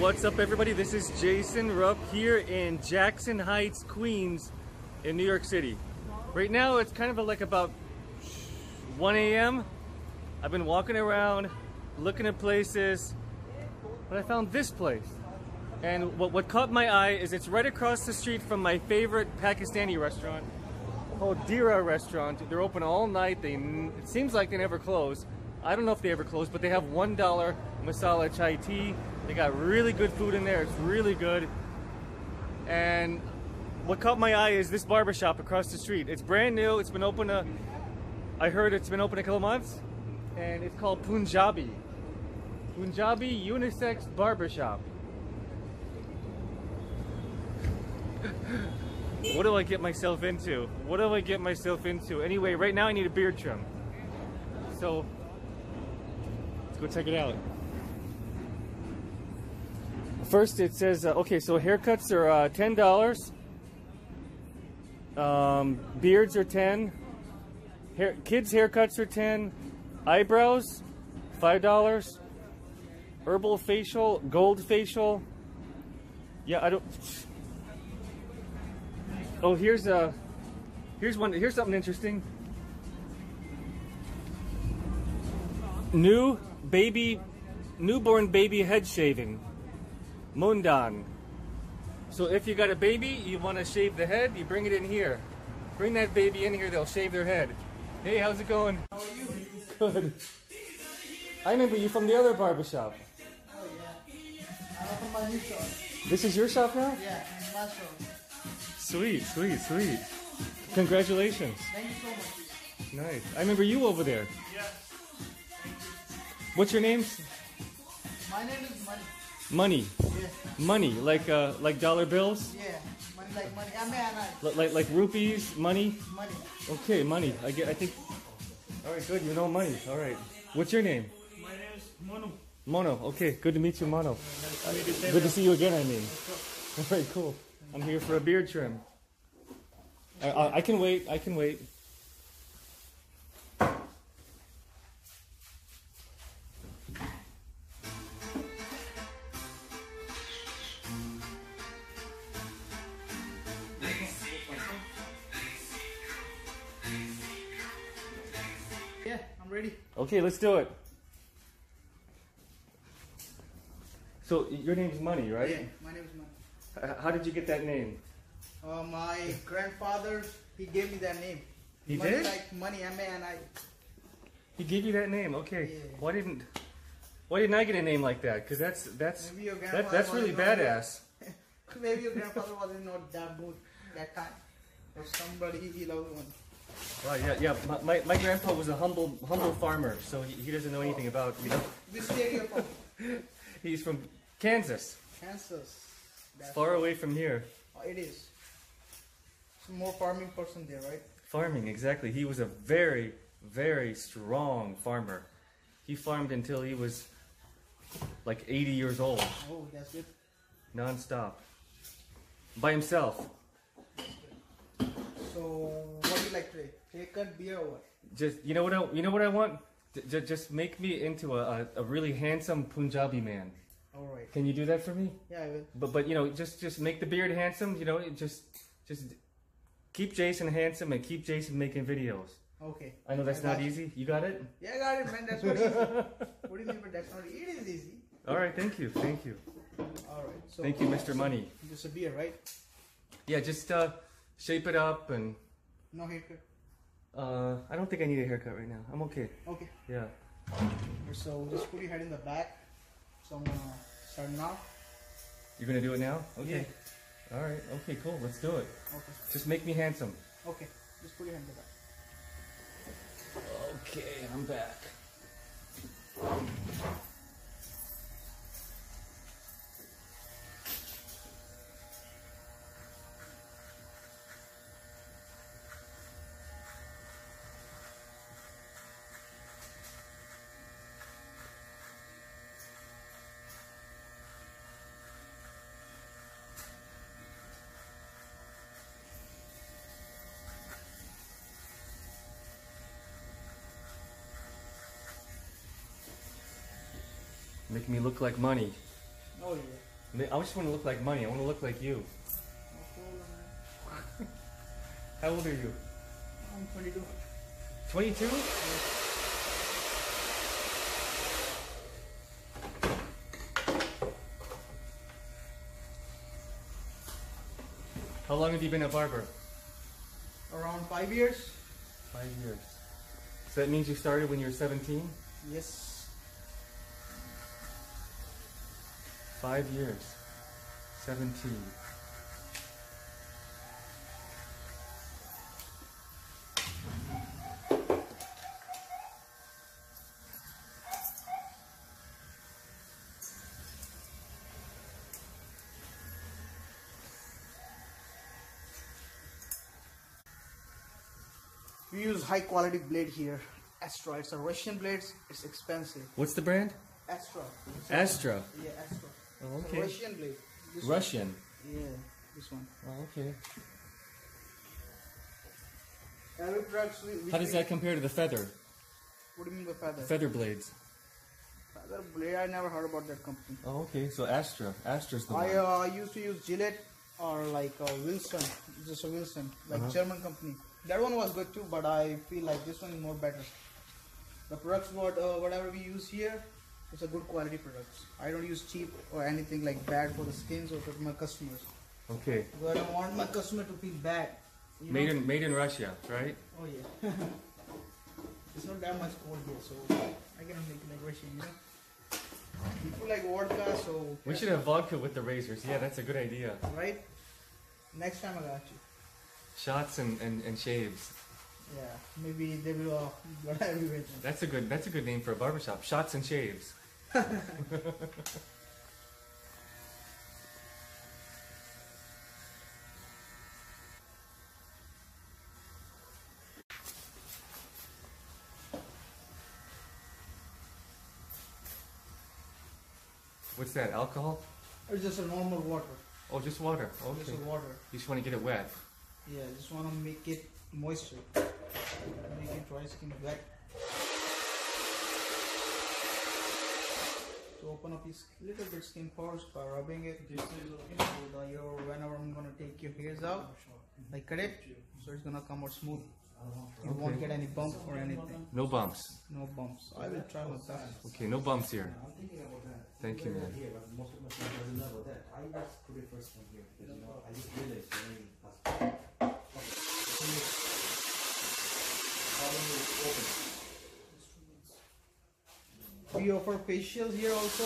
What's up, everybody? This is Jason Rupp here in Jackson Heights, Queens, in New York City. Right now, it's kind of like about 1 a.m. I've been walking around, looking at places, but I found this place. And what, what caught my eye is it's right across the street from my favorite Pakistani restaurant called Dera Restaurant. They're open all night. They it seems like they never close. I don't know if they ever close, but they have one dollar masala chai tea. They got really good food in there. It's really good. And what caught my eye is this barbershop across the street. It's brand new. It's been open a, I heard it's been open a couple months, and it's called Punjabi. Punjabi Unisex Barbershop. What do I get myself into? What do I get myself into? Anyway, right now I need a beard trim. So, let's go check it out. First, it says, uh, okay, so haircuts are uh, $10. Um, beards are 10 Hair, Kids' haircuts are 10 Eyebrows, $5. Herbal facial, gold facial. Yeah, I don't... Oh, here's a here's one. Here's something interesting. New baby, newborn baby head shaving, Mundan. So if you got a baby, you want to shave the head, you bring it in here. Bring that baby in here. They'll shave their head. Hey, how's it going? How are you? Good. I remember you from the other barbershop. Yeah. I'm from my new shop. This is your shop now? Yeah, my shop. Sweet, sweet, sweet. Congratulations. Thank you so much. Nice. I remember you over there. Yeah. What's your name? My name is Money. Money. Yeah. Money, like uh, like dollar bills, Yeah. Money like money. I'm an I. L- like like rupees, money. Money. Okay, money. I get. I think. All right, good. You know money. All right. What's your name? My name is Manu. Mono. Okay, good to meet you, Mono. Good to see you again. I mean. All right, cool. I'm here for a beard trim. I, I, I can wait. I can wait. Yeah, I'm ready. Okay, let's do it. So your name's Money, right? Yeah. My name is Money. How did you get that name? Uh, my grandfather, he gave me that name. He money did? like money. I'm an I. He gave you that name. Okay. Yeah. Why didn't Why didn't I get a name like that? Because that's that's that, that's really badass. Maybe your grandfather wasn't not that good that time. Or somebody he loved one. Wow, yeah, yeah. My, my, my grandpa was a humble humble farmer, so he, he doesn't know anything about you know. Which state you're from? He's from Kansas, Kansas. That's far away from here. Oh, it is. Some more farming person there, right? Farming, exactly. He was a very very strong farmer. He farmed until he was like 80 years old, Oh, that's good. nonstop, by himself. So, what do you like today? Haircut, beer, or what? Just you know what I you know what I want? J- just make me into a, a, a really handsome Punjabi man. All right. Can you do that for me? Yeah, I will. But but you know just just make the beard handsome. You know just just keep Jason handsome and keep Jason making videos. Okay. I know that's I not easy. You got it? Yeah, I got it, man. That's not easy. what do you mean by that's not easy? It is easy. All right. Thank you. Thank you. All right. So, Thank you, Mr. Money. Just a beer, right? Yeah. Just uh, shape it up and No haircut. uh, I don't think I need a haircut right now. I'm okay. Okay. Yeah. So, just put your head in the back. So, I'm gonna start now. You're gonna do it now? Okay. Yeah. All right. Okay. Cool. Let's do it. Okay. Just make me handsome. Okay. Just put your hand back. Okay, I'm back. Make me look like money. Oh yeah. I just want to look like money. I want to look like you. How old are you? I'm 22. 22? How long have you been a barber? Around five years. Five years. So that means you started when you were 17? Yes. Five years. 17. We use high quality blade here. Astra. It's a Russian blades. It's expensive. What's the brand? Astra. Astra. Yeah, Astra. Oh, It's a okay. Russian blade. This Russian. One. Yeah, this one. Oh, okay. Every products How does that compare to the feather? What do you mean by feather? Feather blades. Feather blade. I never heard about that company. Oh, okay. So Astra. Astra's the I one. uh, used to use Gillette or like uh, Wilson, just a Wilson, like Uh-huh. German company. That one was good too, but I feel like this one is more better. The products what uh, whatever we use here, it's a good quality products. I don't use cheap or anything like bad for the skins or for my customers. Okay. Because I want my customer to feel bad. Made know? in made in Russia, right? Oh yeah. it's not that much cold here, so I cannot make it like Russian, you know. People like vodka, so We should have vodka with the razors. Yeah, that's a good idea. right. Next time I got you. Shots and, and, and shaves. Yeah, maybe they will uh, whatever we went. That's a good that's a good name for a barbershop. Shots and shaves. What's that? Alcohol? It's just a normal water. Oh, just water. Just Okay. a water. You just want to get it wet. Yeah, just wanna make it moisture. Make it dry skin wet. To open up his little bit skin pores by rubbing it. So the, your, whenever I'm gonna take your hairs out, like cut it, so it's gonna come out smooth. You won't get any bump or anything. No bumps. No bumps. I will try my best. Okay, no bumps here. Thank you, man. We offer facials here also.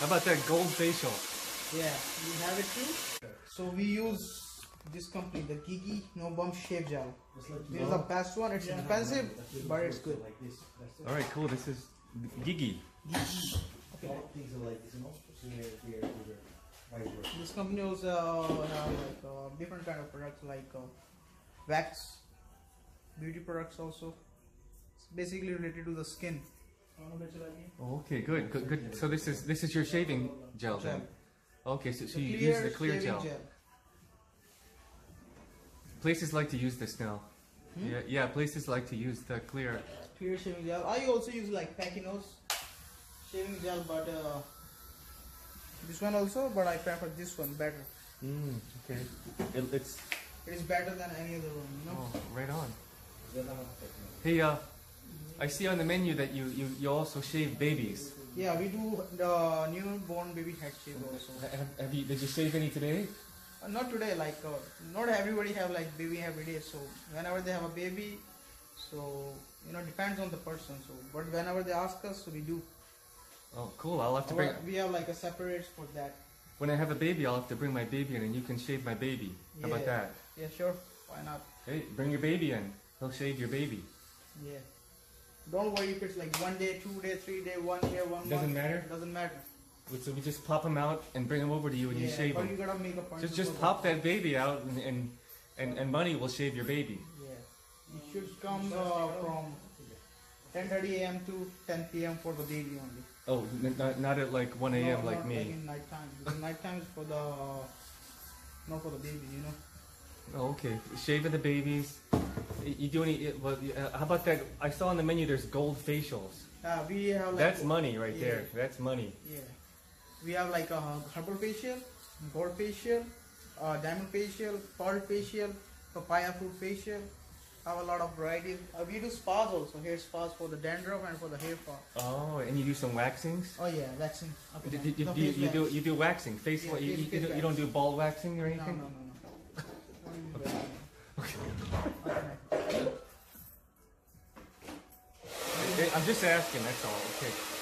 How about that gold facial? Yeah, we have it too. So we use this company, the Gigi No Bump Shave Gel. Just like This is the best one. It's expensive, but it's good. like this. It. All right, cool. This is Gigi. Gigi. All things are like this, you know. So here, here, here, right here. This company also uh, have like uh, different kind of products like uh, wax, beauty products also. It's basically related to the skin. Oh, okay, good, good, good. So this is this is your shaving gel then. Okay, so, so you use the clear shaving gel. Places like to use this now. Yeah, yeah. Places like to use the clear. Clear shaving gel. I also use like Pacinos shaving gel, but uh, this one also. But I prefer this one better. Mm, okay. It, it's It is better than any other one. You know. oh, right on. Then I'm gonna take it. Hey, uh, I see on the menu that you you, you also shave babies. Yeah, we do the newborn baby head shave also. Have, have you did you shave any today? Uh, not today, like uh, not everybody have like baby every day. So whenever they have a baby, so you know depends on the person. So but whenever they ask us, so we do. Oh, cool. I'll have to bring. We have like a separate for that. When I have a baby, I'll have to bring my baby in, and you can shave my baby. How about Yeah. that? Yeah, sure. Why not? Hey, bring your baby in. He'll shave your baby. Yeah. Don't worry if it's like one day, two day, three day, one year, one Doesn't month. matter? Doesn't matter. So we just pop them out and bring them over to you, and you shave them. you gotta make a point. Just just pop that baby out, and and, and, and money will shave your baby. Yeah. You should come uh, from 10:30 a.m. to 10 p.m. for the baby only. Oh, not, not at like 1 a.m. No, like me. Like in night time. Because night time is for the not for the baby, you know. Oh, okay. Shaving the babies you do any? Well, uh, how about that? I saw on the menu there's gold facials. Uh, we have like That's money right Yeah. there. That's money. Yeah, we have like a herbal facial, gold facial, uh, diamond facial, pearl facial, papaya fruit facial. Have a lot of varieties. Uh, we do spas also. Hair spas for the dandruff and for the hair fall. Oh, and you do some waxings. Oh yeah, waxing. Okay, You, then. you, No, you, you do you do waxing face. Yeah, you, face- you, do, you wax. don't do ball waxing or anything. no, no, no. Okay. I'm just asking. That's all. Okay.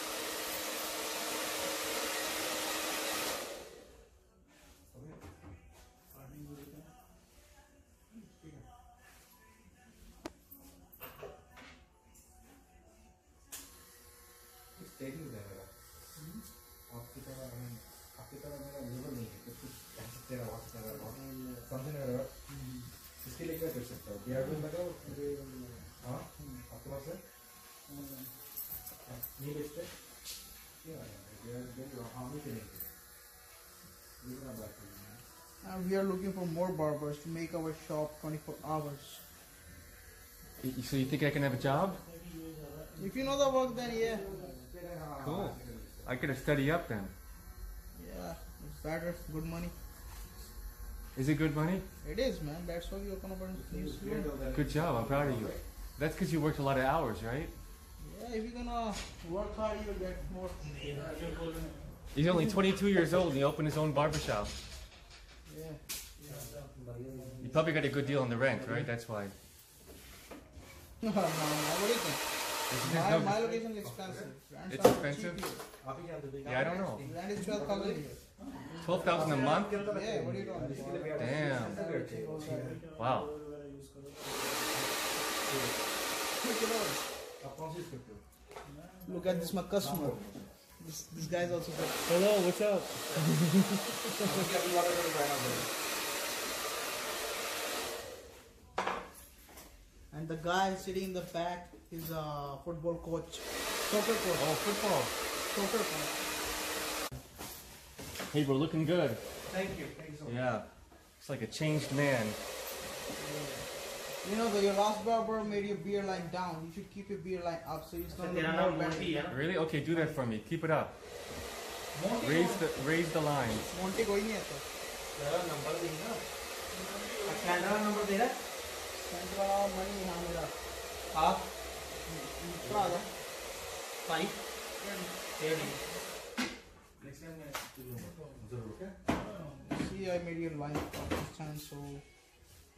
And we are looking for more barbers to make our shop 24 hours. So you think I can have a job? If you know the work, then yeah. Cool. I could study up then. Yeah, it's better. Good money. Is it good money? It is, man. That's why you're gonna burn Good job. I'm proud of you. That's because you worked a lot of hours, right? Yeah, if you're gonna work hard, you'll get more. He's only 22 years old and he opened his own barbershop. Yeah. He probably got a good deal on the rent, right? That's why. What do you think? My, no, my location is expensive. It's expensive? Yeah, I don't know. Rent is 12000 12000 a month? Yeah, what are you talking Damn. Wow. Look at this, my customer. This, this guy's also good. Hello, what's up? and the guy sitting in the back is a football coach. Soccer coach. Oh, football. Soccer coach. Hey, bro, looking good. Thank you. Thank so much. Yeah. It's like a changed man. Yeah. You know, the, your last barber made your beard line down. You should keep your beard line up so it's gonna तेरा look नाम more Monty better. है ना Really? Okay, do that for me. Keep it up. Monty Raise कौन- the raise the lines. Monty कोई नहीं है तो. तेरा नंबर दे ना कैमरा नंबर दे रहा Sandra money यहाँ मेरा. आप थोड़ा आ जाओ. Five thirty See, I made your line up this time, so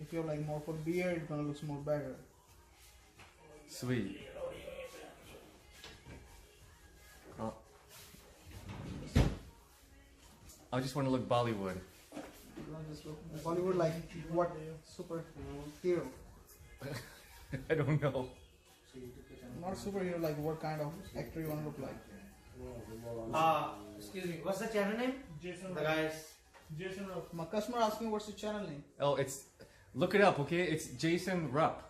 if you're like more for beard, it's gonna look more better. Sweet. Oh. I just want to look Bollywood. Just look Bollywood like what superhero? I don't know. Not superhero, like what kind of actor you wanna look like? uh excuse me what's the channel name Jason the guys My customer asked me what's the channel name. Oh, it's look it up, okay? It's Jason Rupp.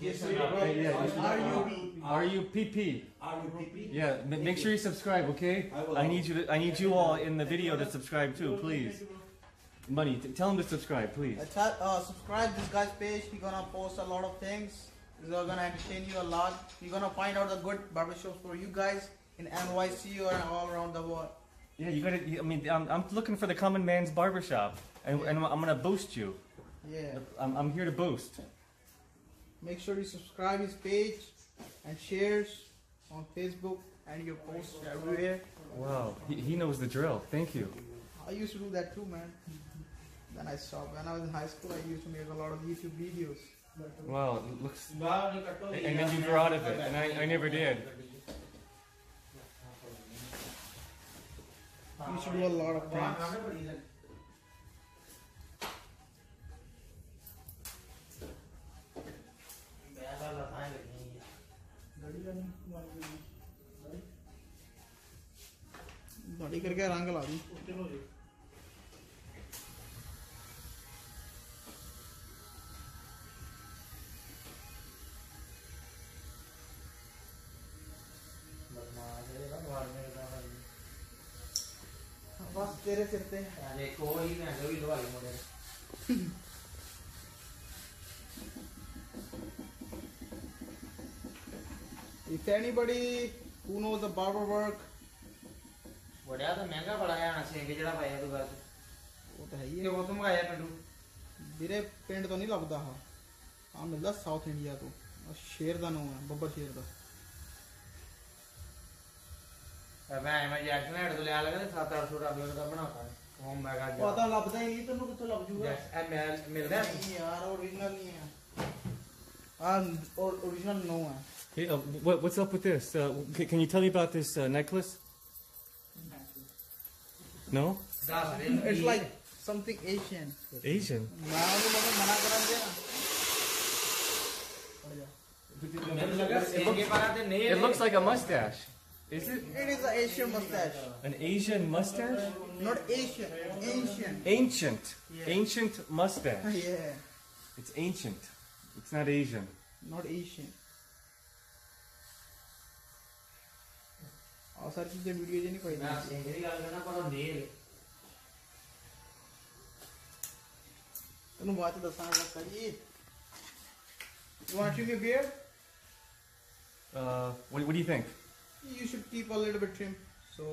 Jason Hey, yeah, Are you? R U P P. RUPP Yeah, m- make sure you subscribe, okay? I. I need you to. I need you all in the video to subscribe too, please. Money, t- tell him to subscribe, please. Uh, tell- uh, subscribe this guy's page. He's gonna post a lot of things. He's gonna entertain you a lot. You're gonna find out the good barbershops for you guys in NYC or all around the world. Yeah, you gotta. I mean, I'm, I'm looking for the common man's barbershop, and, and I'm gonna boost you. Yeah. I'm, I'm here to boost. Make sure you subscribe his page and shares on Facebook and your posts everywhere. Wow, he, he knows the drill. Thank you. I used to do that too, man. Then I stopped. When I was in high school, I used to make a lot of YouTube videos. Wow, it looks. And then you grew out of it, and I, I never did. You should do a lot of things. बड़ी करके रंग ला दी। बस तेरे सिर पे। देखो ही मैं भी दवाई मोड़े If anybody who knows the barber work, ਬੜਿਆ ਤਾਂ ਮਹਿੰਗਾ ਬੜਾ ਹੈ ਆਣਾ ਸਿੰਘ ਜਿਹੜਾ ਪਾਇਆ ਤੂੰ ਗੱਲ ਉਹ ਤਾਂ ਹੈ ਹੀ ਇਹ ਹੈ ਉਹ ਤੋਂ ਮੰਗਾਇਆ ਪਿੰਡੂ ਵੀਰੇ ਪਿੰਡ ਤੋਂ ਨਹੀਂ ਲੱਭਦਾ ਆ ਆ ਮਿਲਦਾ ਸਾਊਥ ਇੰਡੀਆ ਤੋਂ ਆਹ ਸ਼ੇਰ ਦਾ ਨਾਮ ਹੈ ਬੱਬਰ ਸ਼ੇਰ ਦਾ ਮੈਂ ਮੈਂ ਜੈਕਸਨ ਹੈਡ ਤੋਂ ਲਿਆ ਲਗਾ 7-800 ਡਾਲਰ ਦਾ ਬਣਾਤਾ ਹੋਮ ਮੈਗਾ ਪਤਾ ਲੱਭਦਾ ਹੀ ਨਹੀਂ ਤੈਨੂੰ ਕਿੱਥੋਂ ਲੱਭ ਜੂਗਾ ਇਹ ਮਿਲ ਮਿਲਦਾ ਨਹੀਂ ਯਾਰ ਓਰੀਜਨਲ ਨਹੀਂ ਹੈ ਆ ਓਰੀਜਨਲ ਨੋ ਹੈ Hey, uh, what, what's up with this? Uh, can, can you tell me about this uh, necklace? No? It's like something Asian. Asian? It looks like a mustache. Is it? It is an Asian mustache. An Asian mustache? Not Asian, ancient. Ancient. Yeah. Ancient mustache. yeah. It's ancient. It's not Asian. Not Asian. අවසර සිද්ධ You want to be a beer? Uh, what, what do you think? You should keep a little bit trim. So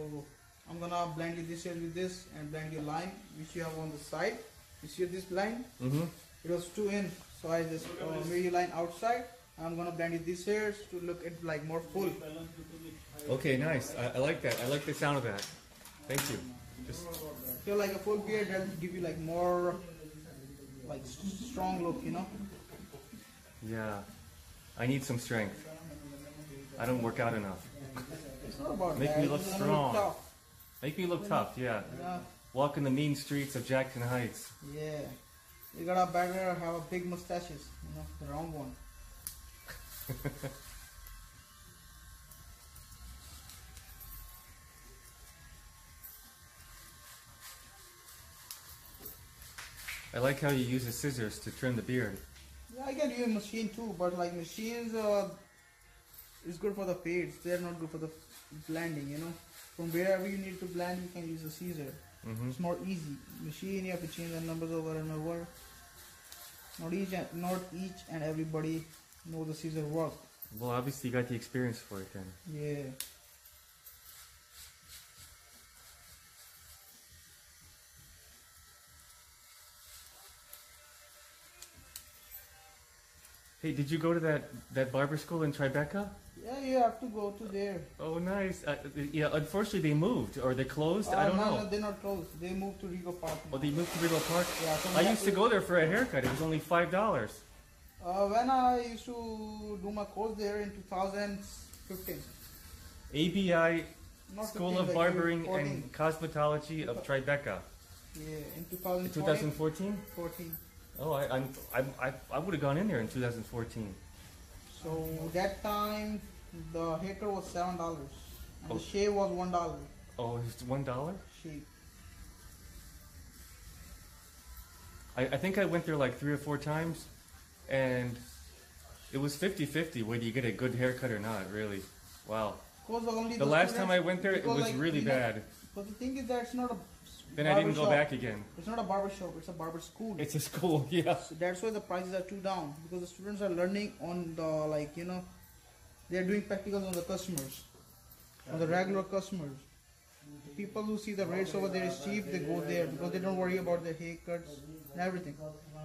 I'm gonna blend you this hair with this and blend your line which you have on the side. You see this line? Mm. It was two in, so I just uh, made your line outside. I'm gonna blend it this here to look it like more full. Okay, nice. I, I like that. I like the sound of that. Thank you. Just Feel like a full beard that give you like more like strong look, you know. yeah. I need some strength. I don't work out enough. It's not about Make that. me look strong. tough. Make me look tough. Yeah. Yeah, Walk in the mean streets of Jackson Heights. yeah. You gotta better have a big mustaches, you know, the wrong one. I like how you use the scissors to trim the beard. Yeah, I can use a machine too, but like machines, uh, is good for the fades. They're not good for the blending, you know. From wherever you need to blend, you can use a scissor. Mm-hmm. It's more easy. Machine, you have to change the numbers over and over. Not each, and, not each and everybody know the scissor work. Well, obviously you got the experience for it then. Yeah. Hey, did you go to that, that barber school in Tribeca? Yeah, you have to go to there. Oh, nice. Uh, yeah, unfortunately they moved or they closed. Uh, I don't no, know. No, they're not closed. They moved to Rego Park. Oh, they moved to Rego Park. Yeah, so I used to go there for a haircut. It was only five dollars. Uh, when I used to do my course there in 2015. ABI Not School 15, of like Barbering and Cosmetology of Tribeca. Yeah, in In 2014. 2014. 14. Oh, I I'm, I I, I would have gone in there in 2014. So that time the haircut was seven dollars. And Oh. the shave was one dollar. Oh, it's one dollar. Shave. I, I think I went there like three or four times, and it was 50-50 whether you get a good haircut or not. Really, wow. Because only The last time I went there, it was like, really bad. But the thing is that it's not a Then I didn't go barber back again. It's not a barber shop. It's a barber school. It's a school, yeah. So that's why the prices are too down because the students are learning on the like you know they are doing practicals on the customers, on the regular customers. People who see the rates over there is cheap, they go there because they don't worry about the haircuts and everything.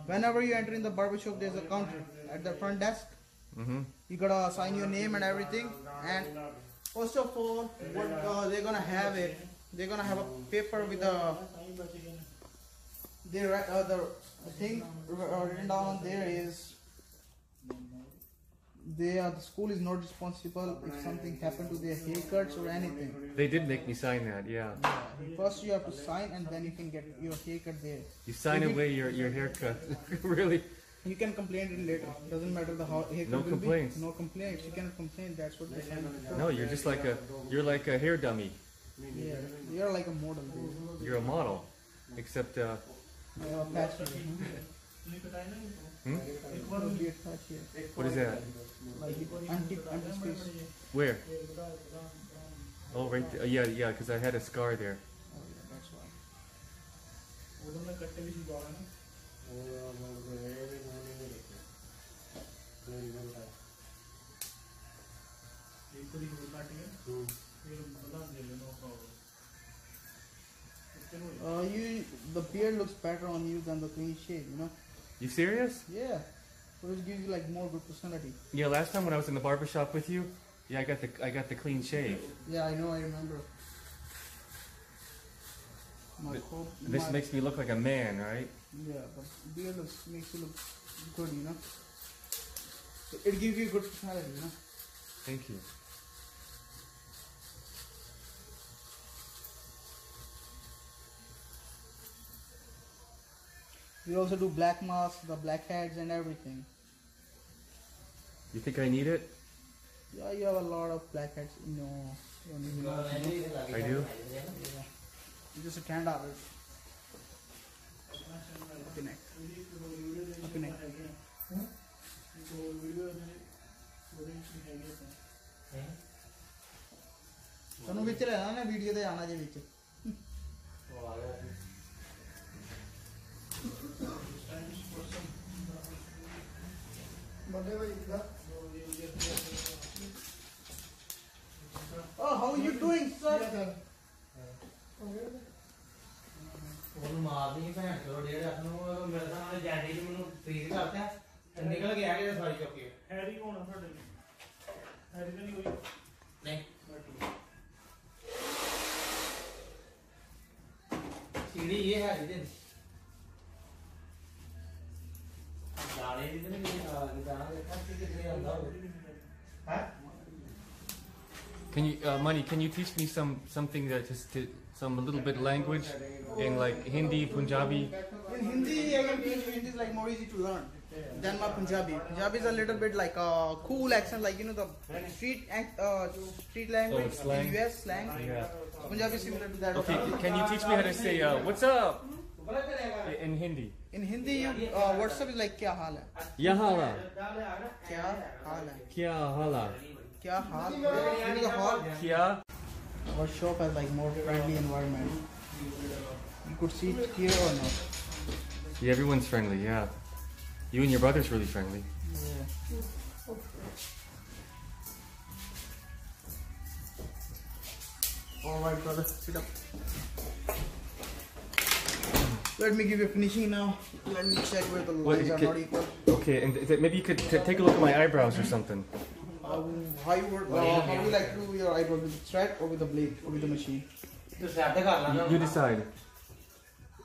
Whenever you enter in the barber shop, there's a counter at the front desk. Mm-hmm. You gotta sign your name and everything. And first of all, what uh, they're gonna have it, they're gonna have a paper with a they write uh, the the thing uh, written down there is they are the school is not responsible if something happened to their haircuts or anything. They did make me sign that, yeah. First you have to sign and then you can get your haircut there. You sign If it- away your, your haircut. really? You can complain it later. Doesn't matter the how haircut No will complaints. be. No complaints. You cannot complain. That's what they sign. No, you're just like a you're like a hair dummy. Yeah, you're like a model. Dude. You're a model, except uh, I have a patch here. hmm? What would be a patch here? what is that? Like anti anti space. Where? Oh, right. There. Yeah, yeah. Because I had a scar there. Oh yeah, that's why. Uh, you the beard looks better on you than the clean shave. You know. You serious? Yeah. So it gives you like more good personality. Yeah, last time when I was in the barber shop with you, yeah, I got the I got the clean shave. Yeah, I know. I remember. My. This my, makes me look like a man, right? Yeah, but beard looks makes you look good. You know. It gives you good personality. You know. Thank you. We also do black masks, the black hats, and everything. You think I need it? Yeah, you have a lot of black hats. No, you don't need enough, you know. I do. Yeah. You just stand up. Okay, next. Okay, next. ਤੁਹਾਨੂੰ ਵਿੱਚ ਲੈਣਾ ਨਾ video ਤੇ ਆਣਾ ਜੇ ਵਿੱਚ ਬੱਲੇ ਭਾਈ ਦਾ Oh, how are you doing, sir? ਉਹਨੂੰ ਮਾਰਦੀ ਭੈਣ ਚੋ ਡੇਢ ਅੱਠ ਨੂੰ ਉਹ ਮੇਰੇ ਸਾਹਮਣੇ ਜੈਂਡੀ ਜੀ ਮੈਨੂੰ ਫ੍ਰੀਜ਼ ਕਰਤਾ ਤੇ ਨਿਕਲ ਗਿਆ ਕਿ ਸਾਰੀ ਚੁੱਕੀ ਹੈਰੀ ਕੌਣ ਆ ਤੁਹਾਡੇ ਲਈ ਹੈਰੀ ਤਾਂ ਨਹੀਂ ਕੋਈ ਨਹੀਂ ਸੀੜੀ ਇਹ ਹੈ Can you, uh, Money? Can you teach me some something that just to, some little bit language in like Hindi, Punjabi? In Hindi, I can teach you. Hindi is like more easy to learn than my Punjabi. Punjabi is a little bit like a cool accent, like you know the street uh, street language, Oh, slang. US slang. Yeah. Punjabi is similar to that. Okay. Can you teach me how to say uh, "What's up" in Hindi? In Hindi, you uh, WhatsApp is like क्या हाल है? Yahala. क्या हाल है? Kya hala. क्या हाल? You know the hall. Kya. Our shop has like more friendly environment. You could see it here or not. Yeah, everyone's friendly. Yeah. You and your brother's really friendly. Yeah. All right, brother, sit up. Let me give you finishing now. Let me check where the lines are not equal. Okay, and maybe you could take a look at my eyebrows or something. Um, how uh, you work? uh, how you like to do your eyebrows with the thread or with the blade or with the machine? You, you decide.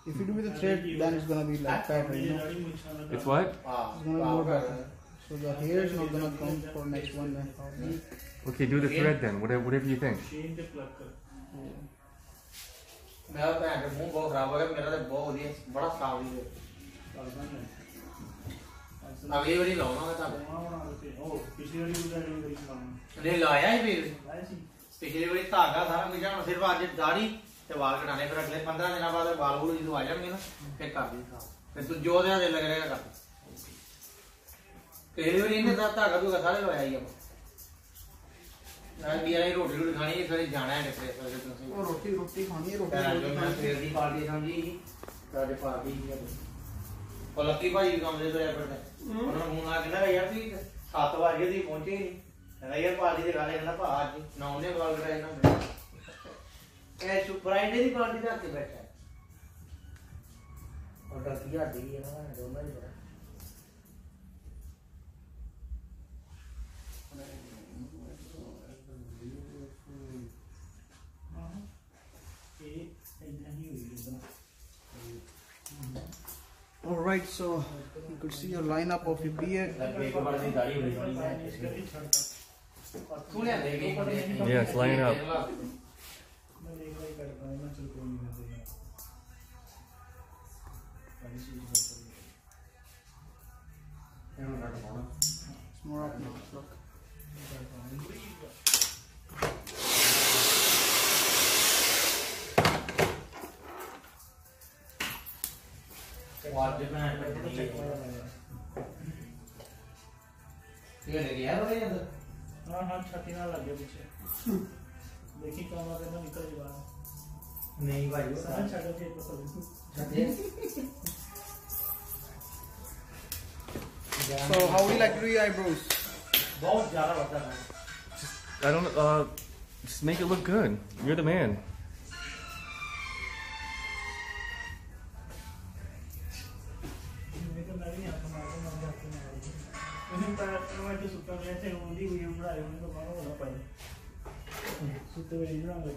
If you do with the thread, then it's gonna be like pattern, you know? It's what? It's gonna be more pattern. So the hair is not gonna come for next one. Okay, do the thread then. Whatever, whatever you think. Yeah. ਮੇਰਾ ਭੈਣ ਦਾ ਮੂੰਹ ਬਹੁਤ ਖਰਾਬ ਹੋ ਗਿਆ, ਮੇਰਾ ਤਾਂ ਬਹੁਤ ਵਧੀਆ, ਬੜਾ ਸਾਫ਼ ਹੀ ਹੈ ਅਗਲੀ ਵਾਰੀ ਲਾਉਣਾ ਮੈਂ ਤੁਹਾਨੂੰ। ਬਣਾ ਪਿਛਲੀ ਵਾਰੀ ਲਾਇਆ ਹੀ ਵੀਰ। ਪਿਛਲੀ ਵਾਰੀ ਧਾਗਾ ਸਾਰਾ ਕੁਝ ਹੁਣ ਸਿਰਫ ਅੱਜ ਦਾੜੀ ਤੇ ਵਾਲ ਕਟਾਣੇ ਫਿਰ ਅਗਲੇ 15 ਦਿਨਾਂ ਬਾਅਦ ਵਾਲ ਵੂਲ ਜਦੋਂ ਆ ਜਾਣਗੇ ਨਾ, ਫਿਰ ਕਰ ਦੀ ਸਾਫ਼ ਫਿਰ ਤੂੰ ਜੋ ਦੇ ਦੇ ਲੱਗ ਰਿਹਾ ਕਰ ਪਹਿਲੀ ਵਾਰੀ ਇਹਨੇ ਤਾਂ ਧਾਗਾ ਧੂਗਾ ਸਾਰੇ ਲਵਾਇਆ ਹੀ ਆਪਾਂ। ਨਾਲ ਵੀ ਆਈ ਰੋਟੀ ਰੋਟੀ ਖਾਣੀ ਹੈ ਫਿਰ ਜਾਣਾ ਹੈ ਕਿਤੇ ਫਿਰ ਤੁਸੀਂ। ਉਹ ਰੋਟੀ ਰੋਟੀ ਖਾਣੀ ਹੈ ਰੋਟੀ ਭੈਣ ਰੋਟੀ ਚੋਦ ਮੈਂ ਖਾਣੀ ਸਵੇਰ ਦੀ ਪਾਰਟੀ ਸਮਝੀ ਸਾਡੇ ਪਾਰਟੀ ਸੀ ਅੱਜ। ਉਹ ਲੱਕੀ ਭਾਈ ਵੀ ਕੰਮ ਦੇ ਤੁਰਿਆ ਫਿਰਦਾ। ਉਹਨਾਂ ਨੂੰ ਫੋਨ ਆ ਕਹਿੰਦਾ ਯਾਰ ਤੁਸੀਂ 7 ਵਜੇ ਦੀ ਪਹੁੰਚੇ ਨਹੀਂ ਕਹਿੰਦਾ ਯਾਰ ਪਾਰਟੀ ਦੇ ਗਾਲੇ ਕਹਿੰਦਾ ਭਾ ਅੱਜ ਨੌ ਨੇ ਕਾਲ ਕਰਾਇਆ ਨਾ ਇਹ ਸ਼ੁ ਫਰਾਈਡੇ ਦੀ ਪਾਰਟੀ ਦਾ ਕੇ ਬੈਠਾ। ਹੈ। ਉਹ ਡਰਦੀ ਹੱਡੀ ਹੈ ਨਾ ਦੋਨਾਂ ਦੀ all right so you could see your lineup of your beer. Yes line up it's more up now So how we like to do your eyebrows? I don't. Uh, just make it look good. You're the man. the way you're again.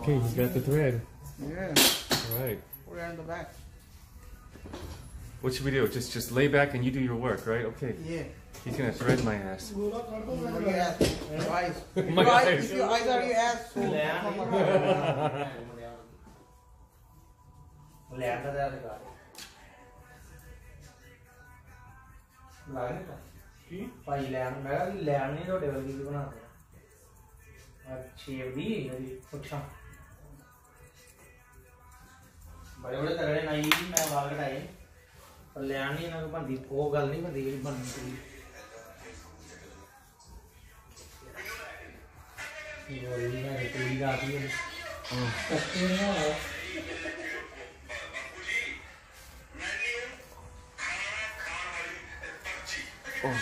Okay, he's got the thread. Yeah. All right. We're in the back. What should we do? Just just lay back and you do your work, right? Okay. Yeah. He's gonna thread my ass. my eyes. Your eyes are your ass. ਲੈ come on. ਲੈ ਆਂਦਾ ਤੇ record ਲਾ ਨਹੀਂ ਤਾਂ। ਕੀ? ਭਾਈ ਲੈਣ ਮੈਂ ਕਿਹਾ ਲੈਣ ਨਹੀਂ ਤੁਹਾਡੇ ਵਰਗੀ ਵੀ ਬਣਾ ਦੇ ਅੱਛੇ ਵੀ ਮੇਰੀ ਪੁੱਛਾਂ। ਬੜੇ ਬੜੇ ਤਗੜੇ ਵੀ ਮੈਂ ਵਾਲ ਕਟਾਏ ਪਰ ਲੈਣ ਨਹੀਂ ਇਹਨਾਂ ਨੂੰ ਬੰਦੀ ਉਹ ਗੱਲ ਨਹੀਂ ਬੰਦੀ ਜਿਹੜੀ ਬਣਨੀ ਸੀ। ਇਹ ਗੋਲੀ ਨਾ ਕੁੜੀ ਦਾ ਆਦੀ ਹੈ ਕੱਟੇ ਨਾ Oh.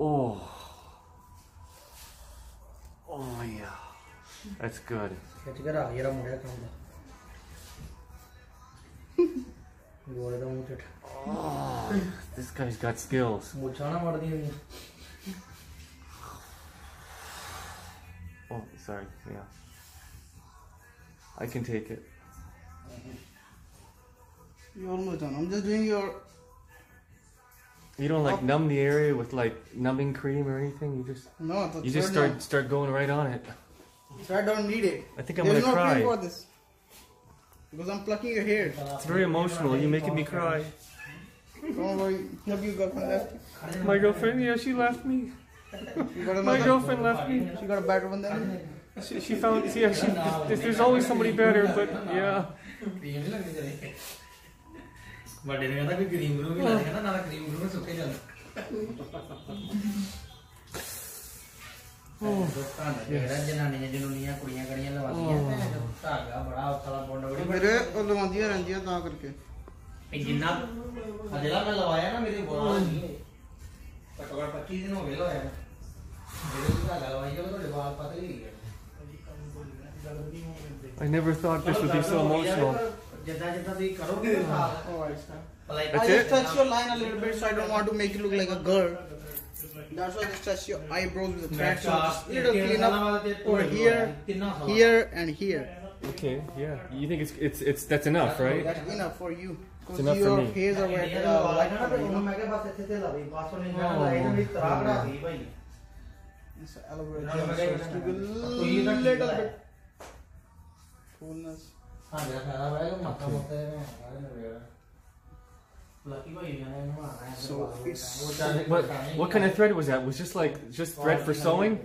oh. Oh yeah. That's good. oh, this guy's got skills. Oh, sorry. Yeah. I can take it. You're almost done. I'm just doing your. You don't like numb the area with like numbing cream or anything. You just No, you just start one. start going right on it. So I don't need it. I think I'm There's gonna no cream for this. Because I'm plucking your hair. It's very emotional. You're making me cry. Don't worry. Have you got one left? My girlfriend, yeah, she left me. My girlfriend left me. She got a better one than me? She, she found, yeah, she, there's, there's always somebody better, but yeah. Cream ਨਹੀਂ ਲੱਗਦੀ ਤੇਰੇ ਵੱਡੇ ਨੇ ਕਹਿੰਦਾ ਵੀ cream Guru ਵੀ ਲੱਗਦਾ ਕਹਿੰਦਾ ਨਾਲ cream Guru ਸੁੱਕੇ ਚੱਲ ਦੋਸਤਾਂ ਦਾ ਜਿਹੜਾ ਜਨਾਨੀਆਂ ਜਨੂਨੀਆਂ ਕੁੜੀਆਂ ਕੜੀਆਂ ਲਵਾਉਂਦੀਆਂ ਧਾਗਾ ਬੜਾ ਔਖਾ ਦਾ ਬੁੰਡ ਬੜੀ ਮੇਰੇ ਉਹ ਲਵਾਉਂਦੀਆਂ ਰਹਿੰਦੀਆਂ ਤਾਂ ਕਰਕੇ। ਇਹ ਜਿੰਨਾ ਜਿਹੜਾ ਮੈਂ ਲਵਾਇਆ ਨਾ ਮੇਰੇ ਬੁਰਾ ਨਹੀਂ ਹੈ। ਘੱਟ 25 ਦਿਨ ਹੋ ਗਏ ਲਵਾਇਆ। ਜਿਹੜੇ ਧਾਗਾ ਲਵਾਈ ਜਾਓ ਤੁਹਾਡੇ ਵਾਲ ਪਤਲੇ ਹੀ ਗਏ I never thought this would be so emotional. I just touched your line a little bit, so I don't want to make you look like a girl. That's why I just touch your eyebrows with a thread. So just little clean up over here, here, and here. Okay, yeah. You think it's it's it's that's enough, right? That's enough for you. It's enough for me. Hairs are. Uh, oh. It's aloe vera gel, so it's a little bit fullness So, what, what kind of thread was that? Was just like just thread for sewing?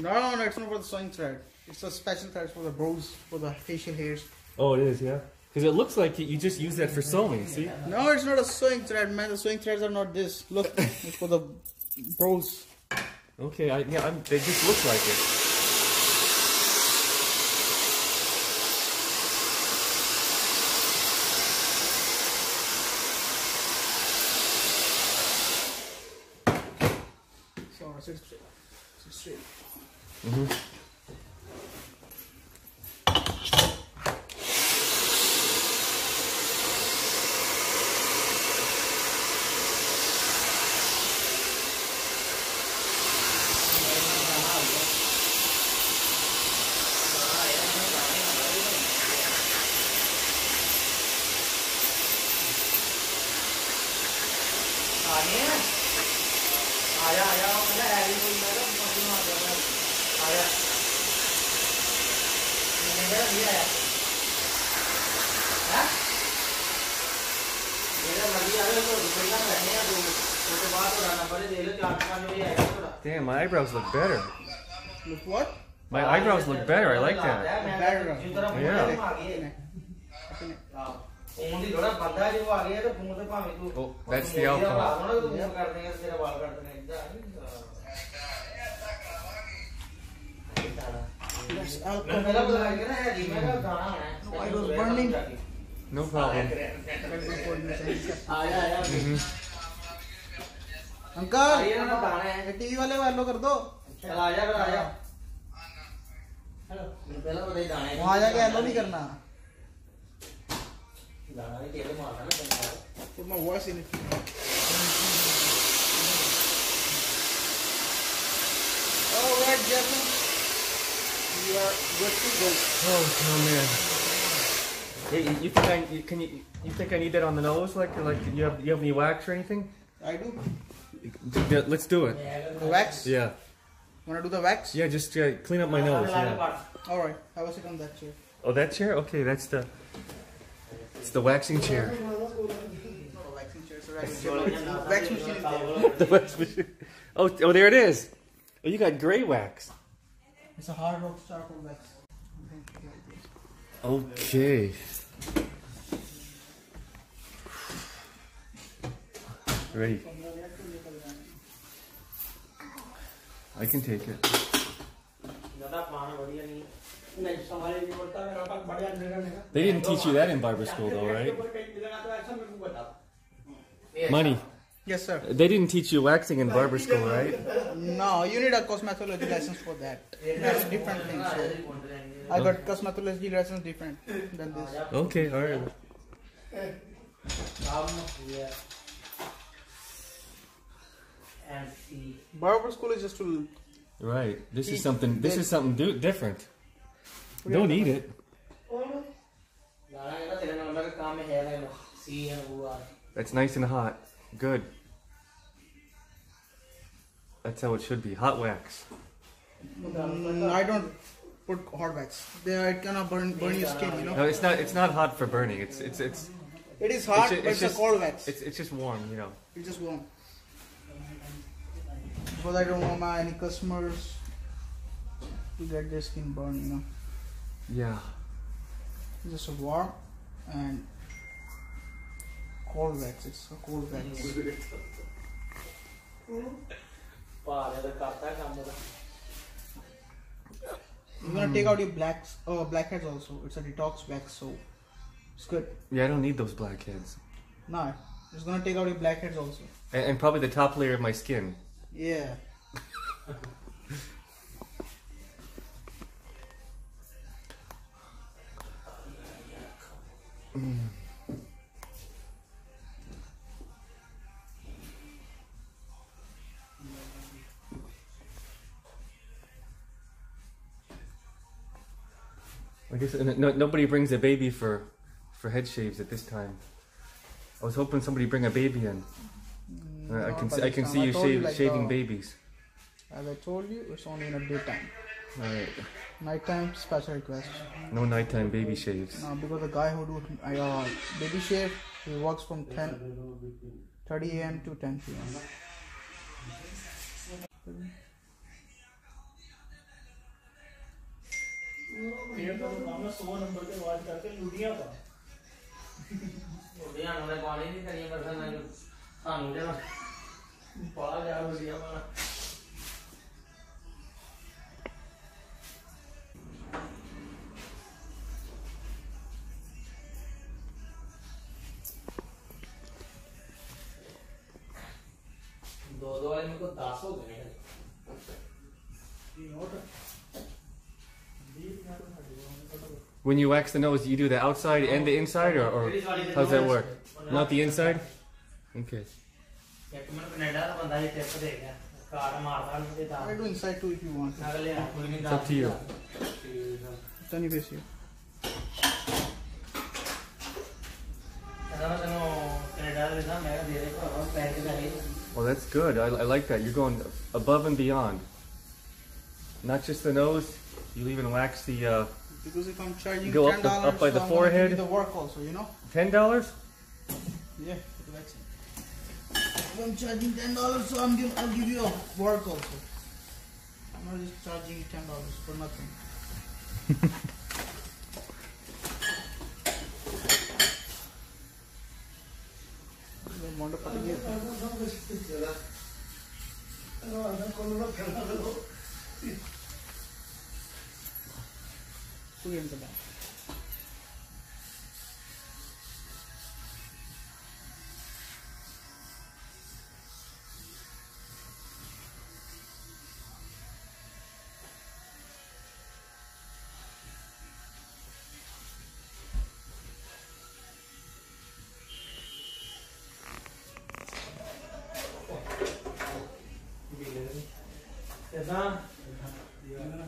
No, no, no, it's not for the sewing thread. It's a special thread for the brows, for the facial hairs. Oh, it is, yeah. Because it looks like you just use that for sewing. See? No, it's not a sewing thread, man. The sewing threads are not this. Look, it's for the brows. Okay, I, yeah, I'm, they just look like it. Mm-hmm. look better. Look what? My eyebrows look better. I like that. Yeah. Oh, that's the oh, outcome. It was burning. No problem. Mm -hmm. Uncle TV वाले वालों कर दो वहाँ जाके hello नहीं करना Put my voice in it. Alright, gentlemen. We are good to. Oh, oh man. Hey, you think I can you, you think I need that on the nose? Like, like you have you have any wax or anything? I do. Yeah, let's do it. the wax Yeah, wanna do the wax yeah. Just uh, clean up my nose. Yeah. all right have a sit on that chair Oh, that chair? Okay, that's the it's the waxing chair. waxing chair so right wax machine the wax machine. Oh, oh, there it is. Oh, you got gray wax. it's a hard rock charcoal wax Okay. Ready. I can take it. They didn't teach you that in barber school though, right? Mani. Yes, sir. They didn't teach you waxing in barber school, right? No, you need a cosmetology license for that. That's different thing. So I got cosmetology license different than this. Okay, alright the barber school is just to right. This is something. This is something do, different. Don't eat it. That's nice and hot. Good. That's how it should be. Hot wax. Mm, I don't put hot wax. There it cannot burn burn your skin. You know. No, it's not. It's not hot for burning. It's it's it's. It is hot, it's, but it's, it's just, a cold wax. It's it's just warm. You know. It's just warm because I don't want my any customers to get their skin burned, you know. Yeah. Just a warm and cold wax. It's a cold wax. I'm gonna mm. take out your blacks, uh, blackheads also. It's a detox wax, so it's good. Yeah, I don't need those blackheads. No, it's gonna take out your blackheads also. And, and probably the top layer of my skin. Yeah. I guess no, nobody brings a baby for for head shaves at this time. I was hoping somebody bring a baby in. Uh, I can see, I can time. see you told shave, like, shaving uh, babies. As I told you, it's only in the daytime. All right. Nighttime special request. No nighttime baby shaves. No, because the guy who do uh, baby shave, he works from 10 30 a.m. to 10 p.m. ये दो दो वाले मेरे को हो गए When you wax the nose, you do the outside and the inside, or, or does that work? Not the inside? Okay. ਇੱਕ minute Canada ਦਾ ਬੰਦਾ ਜੀ ਟਿਪ ਦੇ ਗਿਆ ਕਾਰਡ ਮਾਰਦਾ ਉਹਨੂੰ ਤੇ ਦਾ I do inside too if you want. ਅਗਲੇ ਆ ਕੋਈ ਨਹੀਂ It's up to you. Turn your face here. ਕਹਿੰਦਾ ਮੈਂ ਤੈਨੂੰ ਕੈਨੇਡਾ ਦੇ ਨਾ ਮੈਂ ਕਿਹਾ ਦੇ ਦੇ ਭਰਾਵਾ ਪੈਸੇ ਦਾ ਨਹੀਂ Well, that's good. I, I like that. You're going above and beyond. Not just the nose. You even wax the uh, Because if I'm charging Go up ten the- dollars, up by the so I'm gonna give forehead. you the work also, you know. ten dollars. Yeah, relaxing. If I'm charging ten dollars, so I'm give, I'll give you a work also. I'm not just charging you ten dollars for nothing. Pata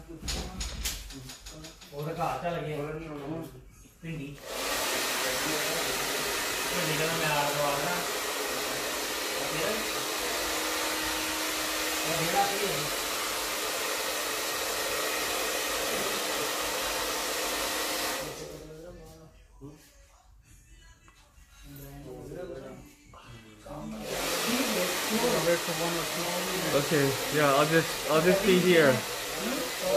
और का आता लगे पिंडी तो निकल में आ रहा है Okay, yeah, I'll just I'll just be here.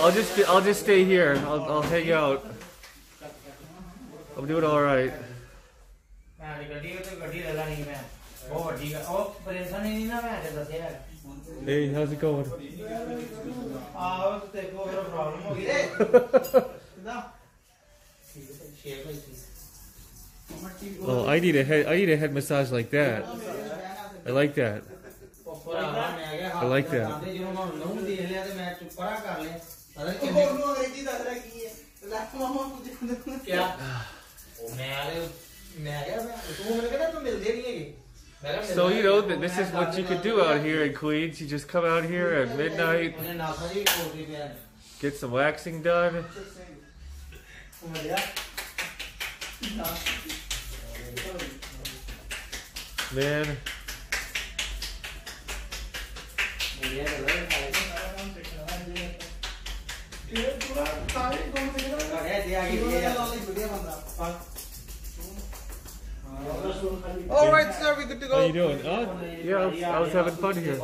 I'll just I'll just stay here. I'll I'll hang out. I'm doing all right. Hey, how's it going? oh, I need a head. I need a head massage like that. I like that. I like that. So you know that this is what you could do out here in Queens. You just come out here at midnight, get some waxing done. Man. All right, sir, we're good to go. How you doing? Oh, yeah, I was, I was having fun here.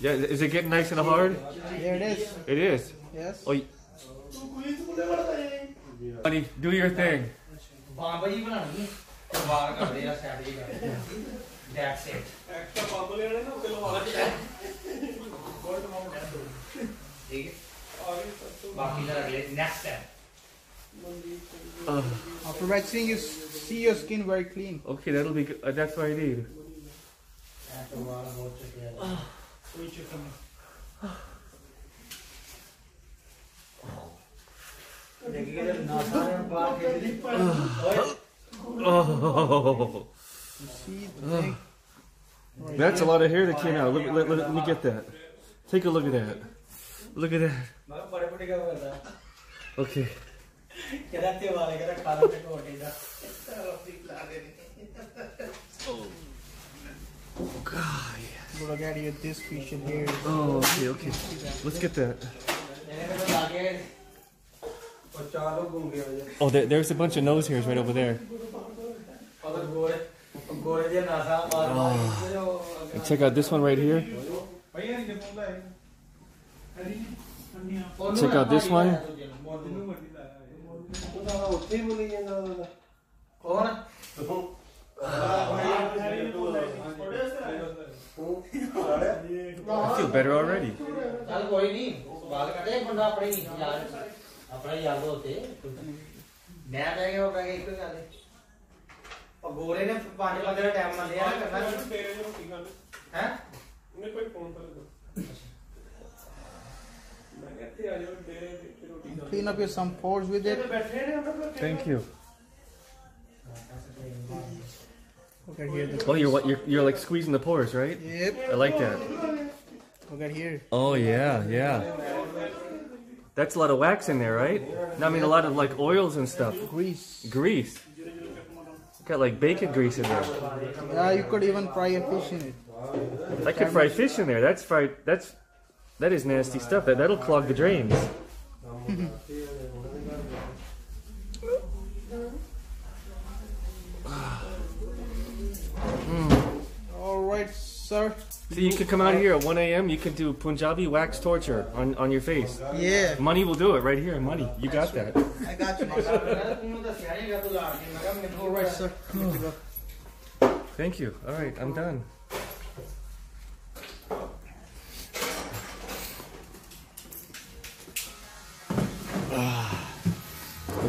Yeah, is it getting nice and hard? Yeah, it is. It is. Yes. Oh, honey, do your thing. That's it. ठीक है बाकी sir अगले next time after waxing you see your skin very clean okay that'll be uh, that's what i need oh. That's a lot of hair that came out. Let, let, let, let me get that. Take a look at that. Look at that. Okay. oh. God. Yes. gonna get this fish in here. Oh, okay, okay. Let's get that. Oh, there, there's a bunch of nose hairs right over there. Oh. Ah. And check out this one right here. Check out this one. I feel better already. Gore Clean up your some pores with it. Thank you. Oh, you're what? You're, you're like squeezing the pores, right? Yep. I like that. Look at here. Oh yeah, yeah. That's a lot of wax in there, right? I mean a lot of like oils and stuff. Grease. Grease. Got like bacon grease in there. Yeah, you could even fry a fish in it. I could fry fish in there. That's fried. That's that is nasty stuff. That that'll clog the drains. mm. All right, sir. See, you could come out here at 1 a.m. You could do Punjabi wax torture on, on your face. Yeah. Mani will do it right here. Mani, you got that. I got you. All right, sir. Thank you. All right, I'm done.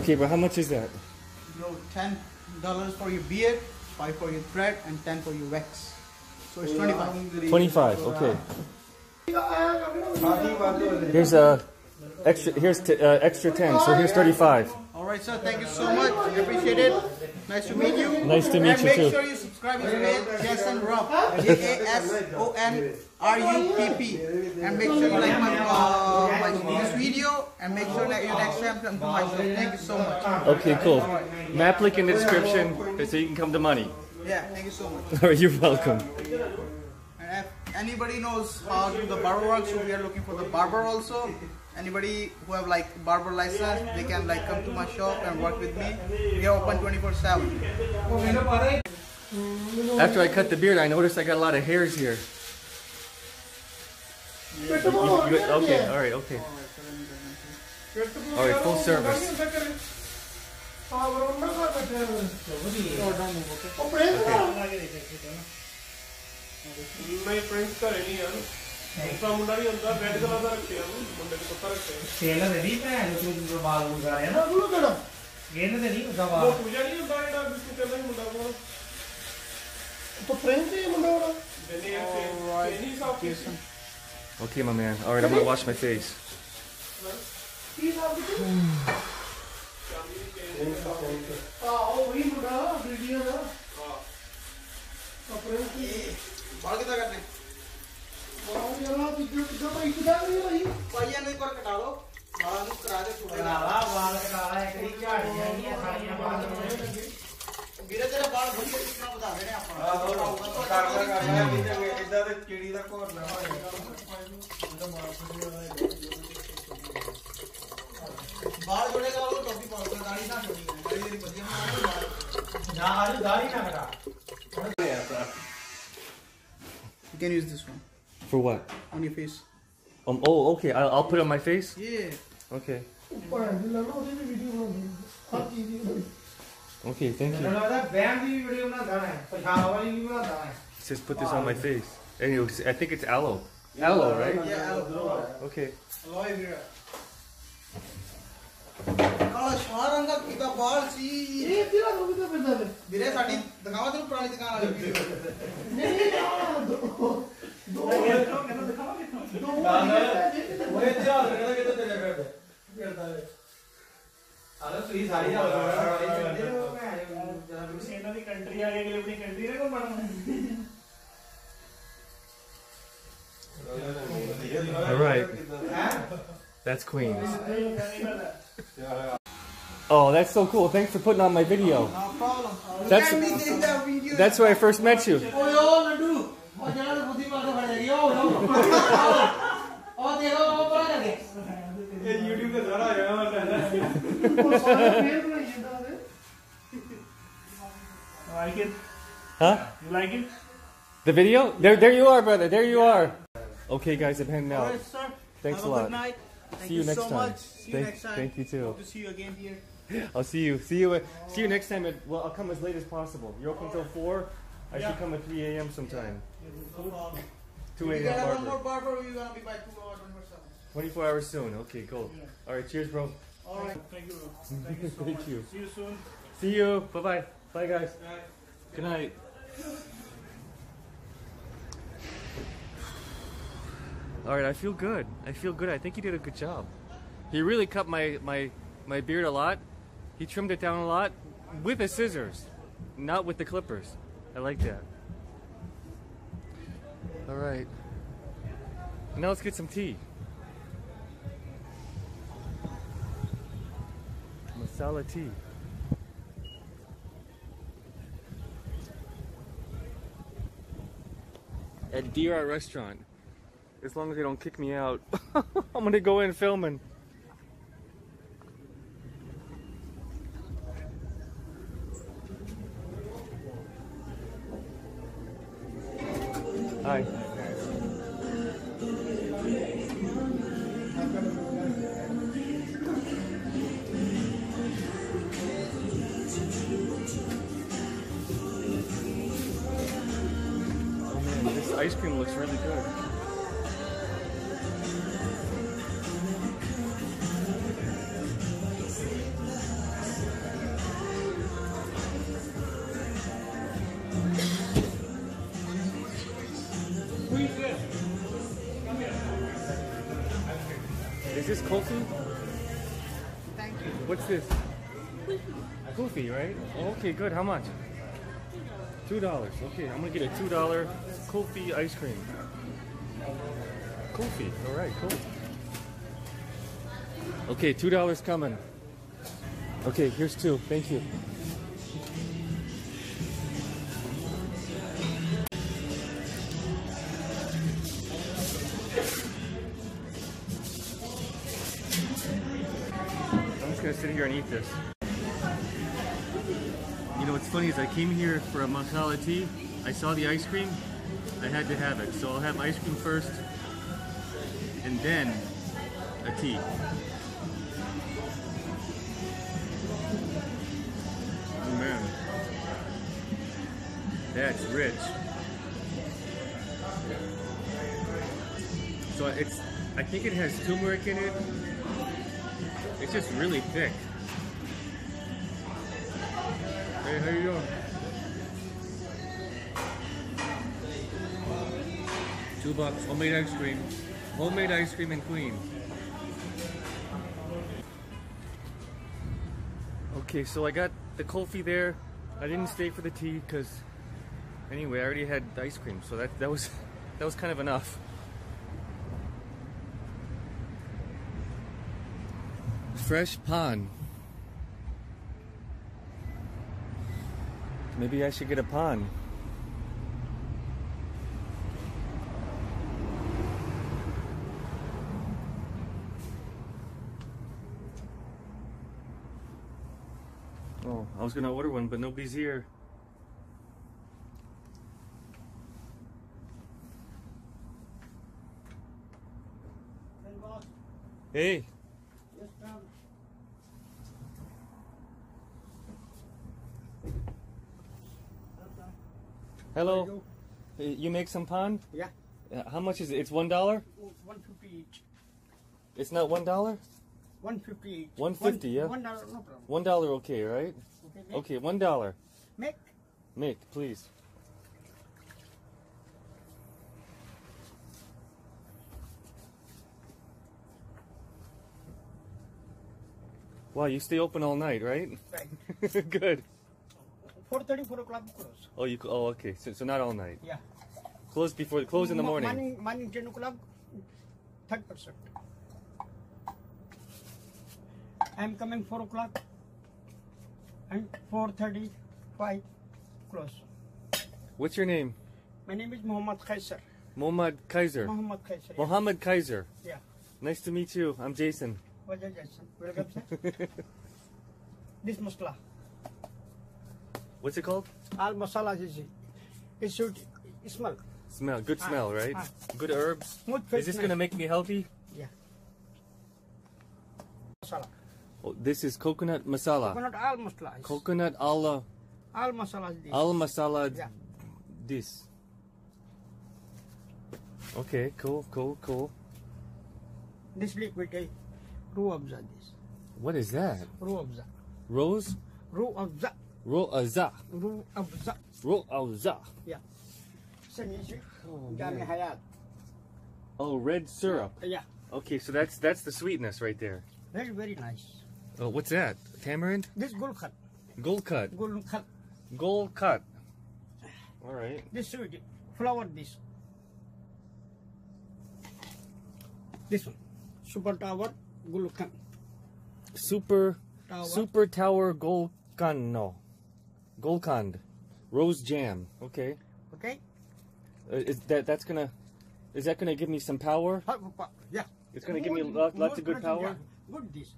Okay, but how much is that? Bro, ten dollars for your beard, five for your thread, and ten for your wax. So it's twenty-five. 25, okay. Here's a extra here's t- uh, extra 10. So here's 35. Right, sir. Thank you so much. I appreciate it. Nice to meet you. Nice to meet you. and you make too. sure you subscribe to page, Jason Rupp. J A S O N R U P P. And make sure you like my, uh, my this video. And make sure that you next time come to my show. Thank you so much. Okay, cool. Map link in the description so you can come to Mani. Yeah, thank you so much. All right, you're welcome. And if anybody knows how to do the barber work, so we are looking for the barber also. Anybody who have like barber license, they can like come to my shop and work with me. We are open 24 7. After I cut the beard, I noticed I got a lot of hairs here. You- you- okay, all right, okay. All right, full service. ਨਹੀਂ Prince ਘਰੇ ਨਹੀਂ ਹਨ ਦੂਸਰਾ ਮੁੰਡਾ ਵੀ ਹੁੰਦਾ red colour ਦਾ ਰੱਖਿਆ ਉਹਨੂੰ ਮੁੰਡੇ ਨੇ ਕੁੱਤਾ ਰੱਖਿਆ ਤੇਲ ਤੇ ਨਹੀਂ ਭੈਣ ਤੂੰ ਬਾਲ ਬੂਲ ਕਰ ਰਿਹਾ ਨਾ ਉਹਨੂੰ ਕਿਹੜਾ ਗੇਨ ਤੇ ਨਹੀਂ ਹੁੰਦਾ ਉਹ ਬਾਲ ਪੂਜਾ ਨਹੀਂ ਹੁੰਦਾ ਜਿਹੜਾ ਬਿਸਕੁਟ ਕਹਿੰਦਾ ਸੀ ਮੁੰਡਾ ਕੋਲ ਤੂੰ ਪ੍ਰਿੰਸ ਹੀ ਮੁੰਡਾ ਉਹਦਾ ਦਿਨੇ ਆ ਤੇ ਨਹੀਂ ਸਭ ਕੁਛ Okay, my man. All right, I'm gonna wash my face. ਆ ਉਹ ਵੀ ਮੁੰਡਾ ਵੀਡੀਓ ਦਾ ਬਾਲ ਕਿੱਦਾਂ ਕਰਨੇ ਬਾਲ ਯਾਰਾ ਤੂੰ ਕਿੱਦਾਂ ਭਾਈ ਕਿੱਦਾਂ ਨਹੀਂ ਭਾਈ ਭਾਈਆਂ ਨੂੰ ਇੱਕ ਵਾਰ ਕਟਾ ਲਓ ਬਾਲਾਂ ਨੂੰ ਕਰਾ ਦੇ ਥੋੜਾ ਕਾਲਾ ਬਾਲ ਕਾਲਾ ਇੱਕ ਦੀ ਝਾੜੀ ਜਾਂਦੀਆਂ ਸਾਰੀਆਂ ਬਾਲ ਵੀਰੇ ਤੇਰੇ ਬਾਲ ਵਧੀਆ ਤਰੀਕੇ ਨਾਲ ਵਧਾ ਦੇਣੇ ਆਪਾਂ ਆਹੋ ਇਦਾਂ ਤੇ ਚਿੜੀ ਦਾ ਘੋਰ ਨਾ ਹੋਏ ਬਾਲ ਜੋੜੇਗਾ ਉਹ ਟੋਪੀ ਪਾਉਗਾ ਦਾੜੀ ਨਾ ਛੋੜੀ ਦਾੜੀ ਤੇਰੀ ਵਧੀਆ ਬਣਾ ਨਾ ਹਾਲੀ ਦਾੜੀ ਨਾ ਕਰਾ You can use this one For what? On your face. Um. Oh, okay. I'll, I'll put it on my face? Yeah. Okay. Okay, thank you. It says put this on my face. Anyway, I think it's aloe. Aloe, right? Yeah, aloe. Okay. Aloe vera. All right. That's Queens. oh, that's so cool. Thanks for putting on my video. No problem. That's, that's where I first met you. और देखो वो बोला लगे YouTube पे सारा आया like it huh you like it the video there there you are brother there you are okay guys I'm heading out right, sir. thanks Have a, a lot night. Thank see you, you next so time. Much. See thank, you next time. Thank you too. Hope to see you again here. I'll see you. See you. At. See you next time. At, well, I'll come as late as possible. You're open oh. till four. I yeah. should come at 3 a.m. sometime. Yeah. No 2 We a.m. got one more barber. barber. We're gonna be by two hours, 24 24 hours soon. Okay, cool. All right. Cheers, bro. All right. thank you bro. thank you so Thank much you. see you soon See you. Bye bye. Bye, guys. Good night. All right, I feel good. I feel good. I think he did a good job. He really cut my my my beard a lot. He trimmed it down a lot with the scissors, not with the clippers. I like that. All right. Now let's get some tea. Masala tea. At Dera Restaurant. As long as they don't kick me out, I'm gonna go in filming. Hi. Oh man, this ice cream looks really good. Okay, good. How much? Two dollars. Okay, I'm gonna get a two dollar Kofi ice cream. Kofi. All right, cool. Okay, two dollars coming. Okay, here's two. Thank you. I'm just gonna sit here and eat this. Funny is I came here for a masala tea. I saw the ice cream. I had to have it. So I'll have ice cream first and then a tea. Oh man. That's rich. So it's I think it has turmeric in it. It's just really thick. Hey, how you doing? Two bucks, homemade ice cream. Homemade ice cream in Queens. Okay, so I got the coffee there. I didn't stay for the tea because anyway, I already had the ice cream, so that that was that was kind of enough. Fresh pond. Maybe I should get a pond. Oh, I was gonna order one, but nobody's here. Hey, hello. Uh, You make some pond? Yeah. Uh, How much is it? It's one dollar. 150 each. It's not one dollar. 150 each. 150, yeah. One dollar, no problem. One dollar, okay, right? Okay, make, Okay, one dollar. make. Make, please. Wow, you stay open all night, right? Right. Good. 4.30, 4 o'clock close. Oh, you. Oh, okay. So, so not all night. Yeah. Close before. Close in the morning. Morning, morning 10 o'clock, 30%. I'm coming 4 o'clock and 4.35 close. What's your name? My name is Muhammad Kaiser. Mohammad Kaiser. Muhammad Kaiser. yeah. Mohammed Kaiser. Yeah. Nice to meet you. I'm Jason. Wajah Jason. Welcome, sir. this masala. What's it called? All masala is it. Should smell. Smell. Good Ah, smell, right? ah. Good herbs. Smooth Is this gonna make me healthy? Yeah. Masala. Oh, this is coconut masala. Coconut all masala. Coconut ala All masala is this. al masala. Yeah. This. Okay. Cool. Cool. Cool. This liquid is Rooh Afza this. What is that? Rooh Afza. Rose? Rooh Afza. Ro'aza. Rooh Afza. Ro'aza. Yeah. Same issue. Jami Hayat. Oh, red syrup. Yeah. Okay, so that's that's the sweetness right there. Very, very nice. Oh, what's that? Tamarind? This Gulkand. Gold cut. Gulkand. Gold cut. All right. This sweet. Flower this. This one. Super Tower Gulkand. Super Tower. Super Tower Golkan no. Gulkand. Rose jam. Okay. Okay? Uh, is that that's gonna is that gonna give me some power? Yeah. It's gonna give me Good- lot, lots of good power. yeah. Good this.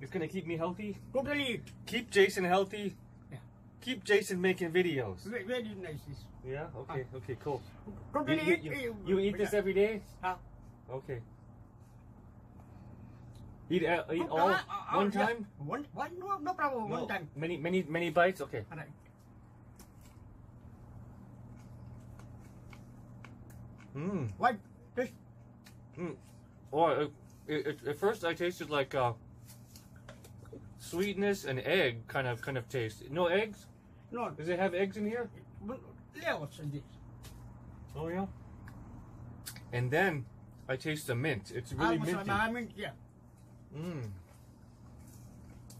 It's gonna keep me healthy. Totally. Keep Jason healthy. Yeah. Keep Jason making videos. Very, very nice this. Yeah. Okay. Okay. Cool. You, Totally you, it. you, eh, you eat this every day? Ah. Okay. Eat uh, eat all ah, ah, one time? One, one, no, no problem. No, One time. Many many many bites. Okay. Mmm. What? This, Mm. Oh, it, it, it, at first I tasted like uh, sweetness and egg kind of kind of taste. No eggs? no. Does it have eggs in here? Yeah, what's this? Oh yeah. And then I taste the mint. It's really minty. I mean, yeah. Mmm.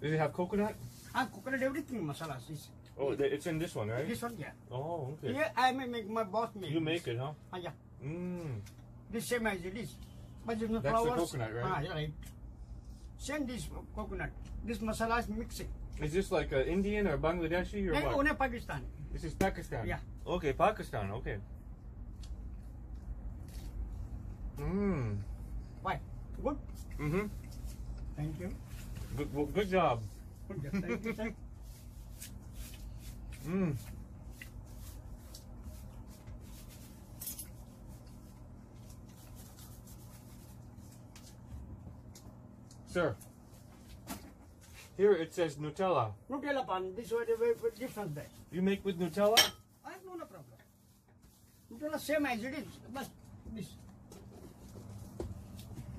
Does it have coconut? Ah, coconut everything masala. This, Oh, it's in this one, right? this one, yeah. Oh, okay. Yeah, I make my boss make. You make it, huh? Ah, yeah. Mmm. This same as it is. But there's no That's the flowers. coconut, right? Ah, yeah, right. Send this coconut. This masala is mixing. Is this like uh, Indian or Bangladeshi or what? only Pakistan. This is Pakistan. Yeah. Okay, Pakistan. Okay. Mmm. Why? Good. Mm-hmm. Thank you. Good, well, good job. Good. job. Thank you, sir. Mmm. Sir, here it says Nutella. Nutella pan. This way, the way different there. You make with Nutella? I have no problem. Nutella same as it is, but this.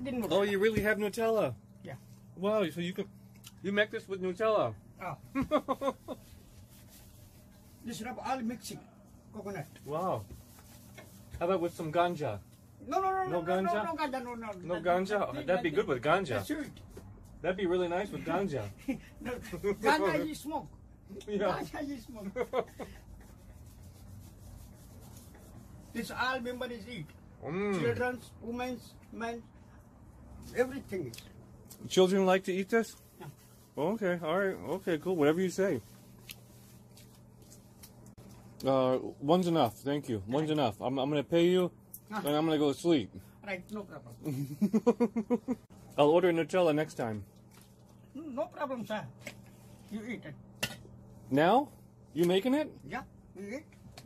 Didn't Oh, you really have Nutella? Yeah. Wow, so you can you make this with Nutella? Oh. This rub all mixing. Coconut. wow. How about with some ganja? No, no, no, No no, ganja? no, no, ganja, no, no. No That- ganja? that- That'd be good with ganja. Sweet. That'd be really nice with ganja. No, ganja is smoke. yeah. Ganja is smoke. This all members eat. Mm. Children's, women's, men, everything. Children like to eat this? Yeah. Okay, all right, okay, cool. Whatever you say. Uh, one's enough. Thank you. One's enough. I'm, I'm gonna pay you. And I'm gonna go to sleep. Right, no problem. I'll order Nutella next time. No problem, sir. You eat it. Now? You making it? Yeah, you eat.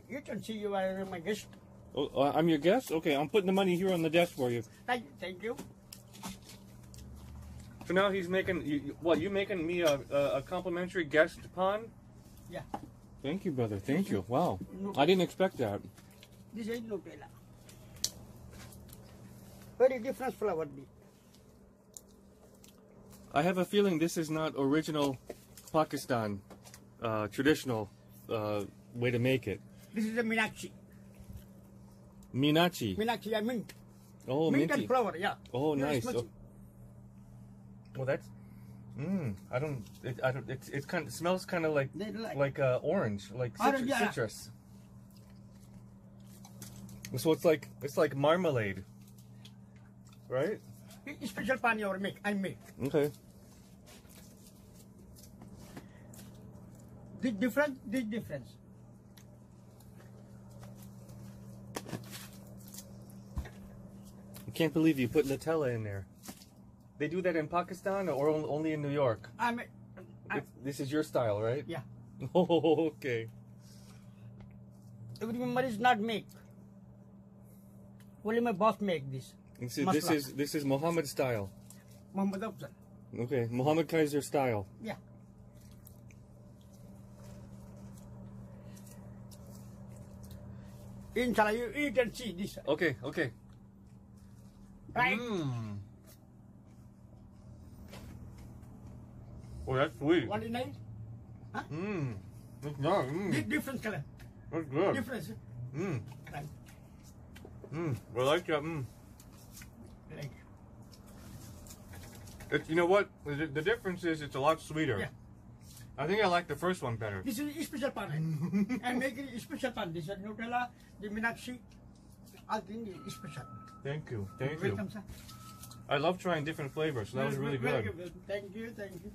Eat and see you are my guest. Oh, uh, I'm your guest. Okay, I'm putting the money here on the desk for you. Thank, thank you. So now he's making. You, you- what? You making me a, a, a complimentary guest pond? Yeah. Thank you, brother. Thank you. Wow. I didn't expect that. This is Nutella. Very different flour. this. I have a feeling this is not original Pakistan uh, traditional uh, way to make it. This is a. Minachi. Minakshi, I mint. Oh, mint minty. and flour, yeah. Oh, Very nice. Oh. Well, that's. Mmm. I don't. It, I don't. It's. It's kind. Of, smells kind of like like- like uh, orange, like Orange, citrus. yeah. citrus. So it's like it's like marmalade, right? It's Special pan you make, I make. Okay. This different, this difference. I can't believe you put Nutella in there. They do that in Pakistan or only in New York? I make, I, It's, this is your style, right? yeah. Oh, okay. Every member is not make. Only my boss make this. And so this is this is Muhammad style. Muhammad Afzal. Okay, Muhammad Kaiser style. Yeah. Inshallah, you eat and see this. Okay, okay. Right? Mmm. Oh, that's sweet. What is mm. nice? Mmm. That's not. This Mmm. different color. That's good. Difference. Mmm. Right. Mmm. I like that. Mmm. Like, It's, you know what? The, the difference is it's a lot sweeter. Yeah. I think I like the first one better. this is special pan. I make it special pan. This is Nutella, the Minakshi. I think it's special. Thank you. Thank you. Welcome, sir. I love trying different flavors. So that was really good. Thank you, thank you.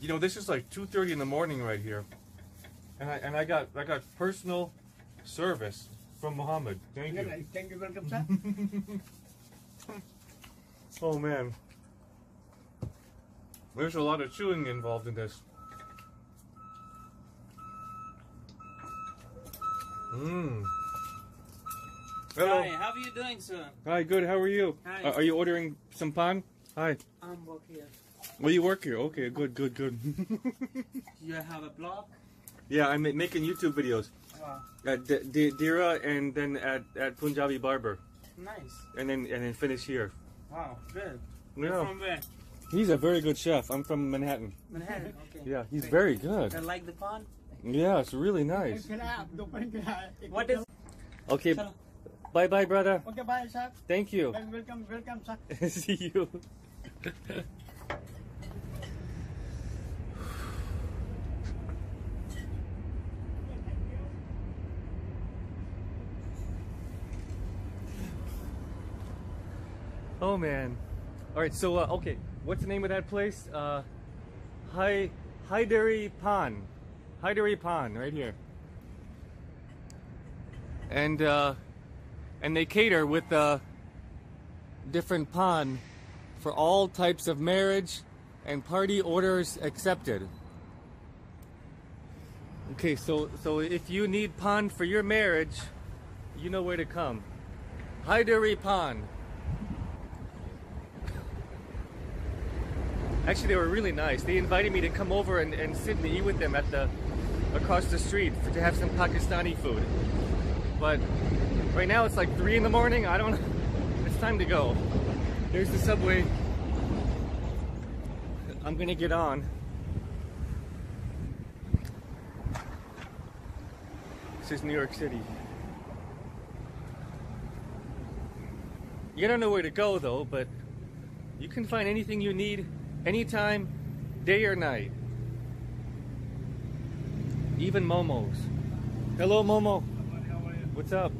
You know, this is like 2:30 in the morning right here, and I and I got I got personal service from Muhammad. Thank you. Thank you, welcome, sir. Oh man, there's a lot of chewing involved in this. Mmm. Hello. Hi, how are you doing, sir? Hi, good. How are you? Hi. Uh, are you ordering some pan? Hi. I'm work here. Well, you work here. Okay, good, good, good. You have a blog? yeah, I'm making YouTube videos Wow, at D- D- Dera and then at, at Punjabi Barber, nice. and then and then finish here. Wow, good. You're Yeah, From where? he's a very good chef. I'm from Manhattan. Manhattan. Okay. Yeah, he's Great. very good. I like the pond. Yeah, it's really nice. Can have the pan? What is? Okay, bye bye, brother. Okay, bye, sir. Thank you. Welcome, welcome, sir. See you. Oh man. All right, so uh, okay, what's the name of that place? Uh, Hai Haidari Pan, Haidari Pan, right here. And uh, and they cater with uh, different pan for all types of marriage and party orders accepted. Okay, so so if you need pan for your marriage, you know where to come. Haidari Pan. Actually, they were really nice. They invited me to come over and, and sit and eat with them at the across the street for, to have some Pakistani food. But right now it's like three in the morning. I don't. It's time to go. There's the subway. I'm gonna get on. This is New York City. You don't know where to go though, but you can find anything you need anytime, day or night. Even Momo's. Hello, Momo. What's up?